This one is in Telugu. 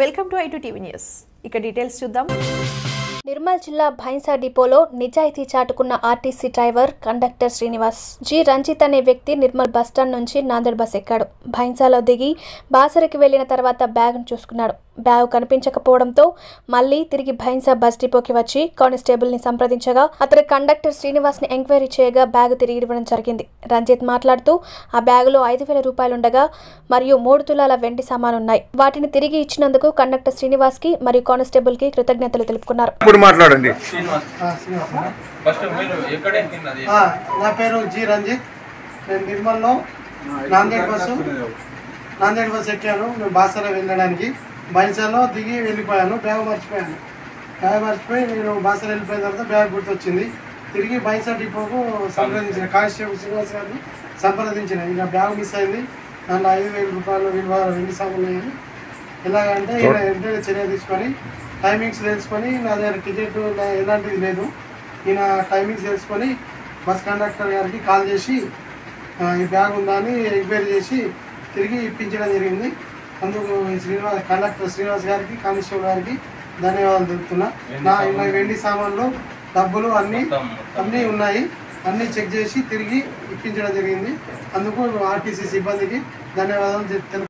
వెల్కమ్ టు ఐటు టీవీ న్యూస్. ఇక డీటెయిల్స్ చూద్దాం. నిర్మల్ జిల్లా భైన్సా డిపోలో నిజాయితీ చాటుకున్న RTC driver conductor Srinivas. G. Ranjith అనే వ్యక్తి నిర్మల్ బస్టాండ్ నుంచి నాందేడ్ బస్ ఎక్కాడు. భైన్సాలో దిగి బాసరికి వెళ్ళిన తర్వాత బ్యాగ్ను చూసుకున్నాడు. బ్యాగ్ కనిపించకపోవడంతో మళ్ళీ తిరిగి భైన్సా బస్ డిపోకి వచ్చి కానిస్టేబుల్ని సంప్రదించగా అతని కండక్టర్ శ్రీనివాస్ని ఎంక్వైరీ చేయగా బ్యాగ్ తిరిగి ఇవ్వడం జరిగింది. రంజిత్ మాట్లాడుతూ ఆ బ్యాగులో ఐదు వేల రూపాయలుండగా మరియు మూడు తులాల వెండి సామానున్నాయి. వాటిని తిరిగి ఇచ్చినందుకు కండక్టర్ శ్రీనివాస్కి మరియు కానిస్టేబుల్కి కృతజ్ఞతలు తెలుపుకున్నారు. ఇప్పుడు మాట్లాడండి? నా పేరు జి రంజిత్. నేను నిర్మల్లో నాందేడ్ బస్సు. నాందేడ్ బస్సు ఎక్కాను. నేను బాసర వెళ్ళడానికి. బైన్సాలో దిగి వెళ్ళిపోయాను. బ్యాగ్ మర్చిపోయాను. బ్యాగ్ మర్చిపోయి నేను బాసర వెళ్ళిపోయిన తర్వాత బ్యాగ్ గుర్తొచ్చింది. తిరిగి బైన్సా డిపోకు సంప్రదించిన కానిస్టేబుల్ శ్రీనివాస్ గారిని సంప్రదించిన. ఇలా బ్యాగ్ మిస్ అయింది. దాంట్లో ఐదు వేల రూపాయలు విలువ వెండి సామాన్లు ఉన్నాయని ఎలాగంటే ఈయన వెంటనే చర్య తీసుకొని టైమింగ్స్ తెలుసుకొని నా దగ్గర టికెట్ నా- ఎలాంటిది లేదు. ఈయన టైమింగ్స్ తెలుసుకొని బస్ కండక్టర్ గారికి కాల్ చేసి ఈ బ్యాగ్ ఉందా అని ఎంక్వైరీ చేసి తిరిగి ఇప్పించడం జరిగింది. అందుకు శ్రీనివాస్ కండక్టర్ శ్రీనివాస్ గారికి కానిస్టేబుల్ గారికి ధన్యవాదాలు తెలుపుతున్నా. నా ఇలా వెండి సామాన్లు డబ్బులు అన్నీ అన్నీ ఉన్నాయి. అన్నీ చెక్ చేసి తిరిగి ఇప్పించడం జరిగింది. అందుకు ఆర్టీసీ సిబ్బందికి ధన్యవాదాలు తెలు